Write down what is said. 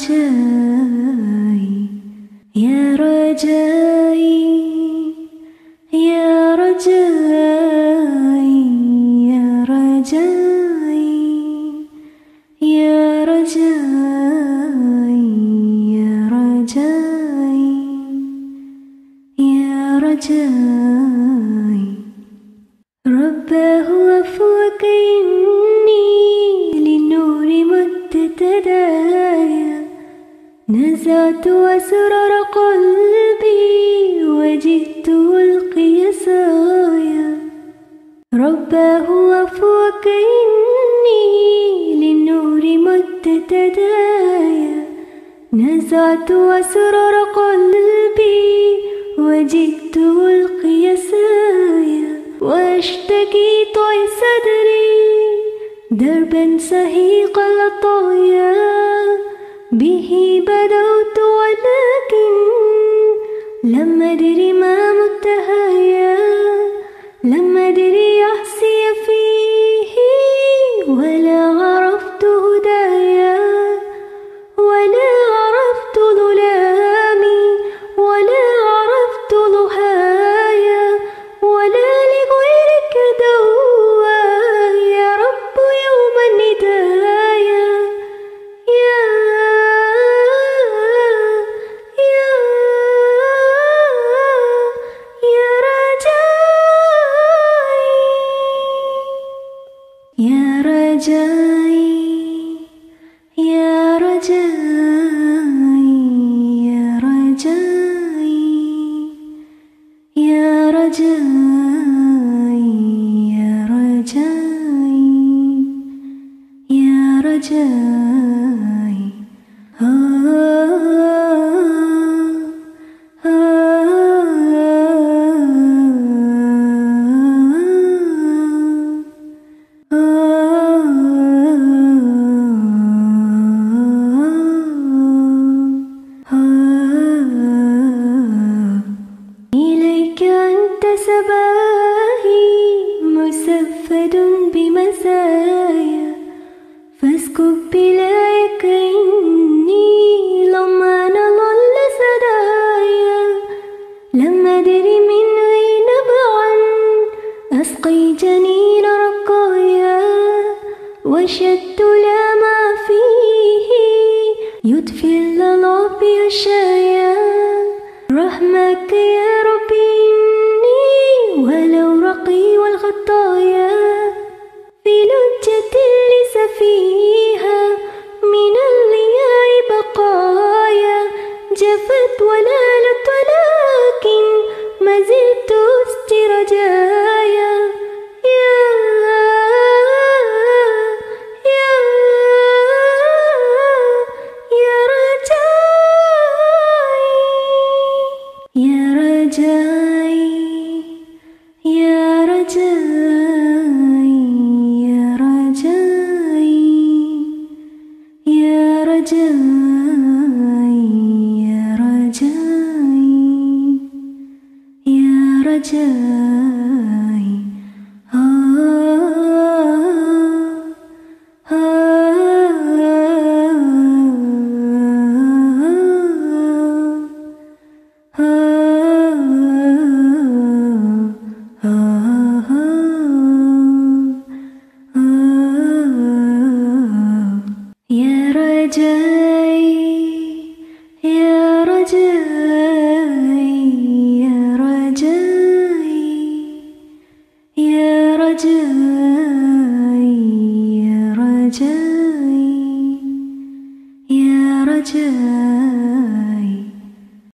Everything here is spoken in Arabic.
رجائي يا رجائي يا رجائي يا رجائي يا رجائي يا رجائي يا رجائي. نزعت أسرار قلبي وجئت ألقي سايا رباه عفوك إني للنور مت تدايا. نزعت أسرار قلبي وجئت ألقي سايا وأشتكي طي صدري دربا سهيق الطايا به بدأت ولكن لم أدري يا رجائي يا رجائي يا رجائي يا رجائي يا رجائي يا رجائي. آه. سباهي مسفد بمسايا فاسكب بلايك إني لما نظل سدايا. لم أدري من أين بعا أسقي جنين رقايا. وشدت لا ما فيه يطفي اللظى بيشايا رحمك يا ربي رجائي رجائي يا رجائي